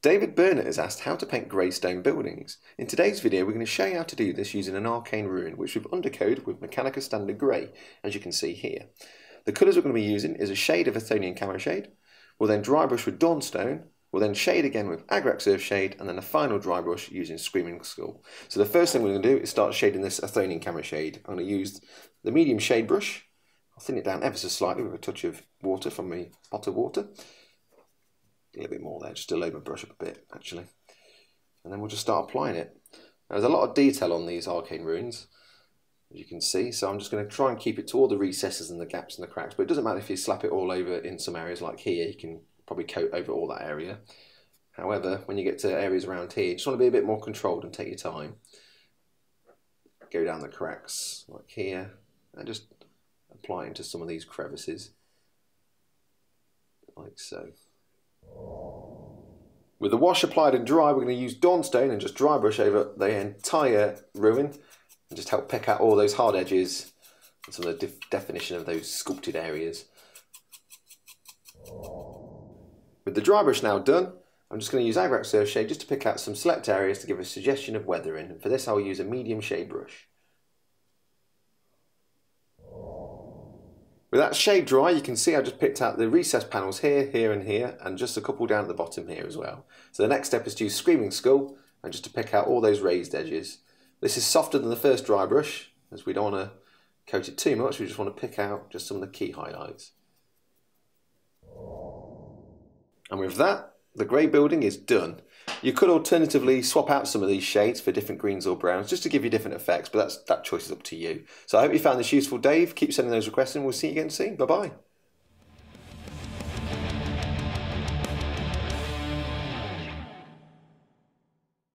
David Burnett has asked how to paint grey stone buildings. In today's video we're going to show you how to do this using an arcane ruin which we've undercoated with Mechanicus Standard Grey as you can see here. The colours we're going to be using is a shade of Athonian Camo Shade, we'll then dry brush with Dawnstone, we'll then shade again with Agrax Earth Shade and then a final dry brush using Screaming Skull. So the first thing we're going to do is start shading this Athonian Camo Shade. I'm going to use the medium shade brush, I'll thin it down ever so slightly with a touch of water from pot of water a little bit more there, just to load my brush up a bit actually. And then we'll just start applying it. Now, there's a lot of detail on these arcane ruins, as you can see, so I'm just going to try and keep it to all the recesses and the gaps and the cracks, but it doesn't matter if you slap it all over in some areas like here, you can probably coat over all that area. However, when you get to areas around here, you just want to be a bit more controlled and take your time. Go down the cracks like here, and just apply into some of these crevices, like so. With the wash applied and dry, we're going to use Dawnstone and just dry brush over the entire ruin and just help pick out all those hard edges and some of the definition of those sculpted areas. With the dry brush now done, I'm just going to use Agrax Earth Shade just to pick out some select areas to give a suggestion of weathering. And for this I'll use a medium shade brush. With that shade dry, you can see I just picked out the recess panels here, here and here, and just a couple down at the bottom here as well. So the next step is to use Screaming Skull, and just to pick out all those raised edges. This is softer than the first dry brush, as we don't want to coat it too much, we just want to pick out just some of the key highlights. And with that, the grey building is done. You could alternatively swap out some of these shades for different greens or browns just to give you different effects, but that's that choice is up to you. So I hope you found this useful, Dave. Keep sending those requests and we'll see you again soon. Bye bye.